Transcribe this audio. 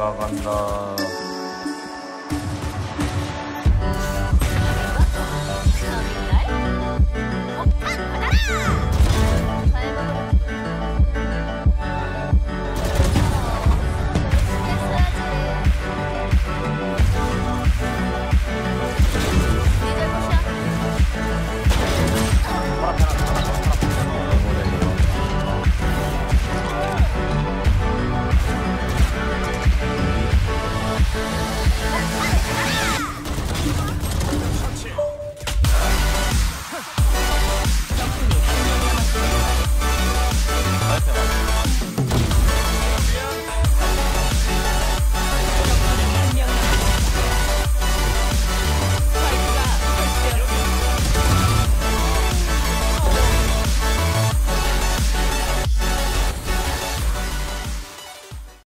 내가 간다.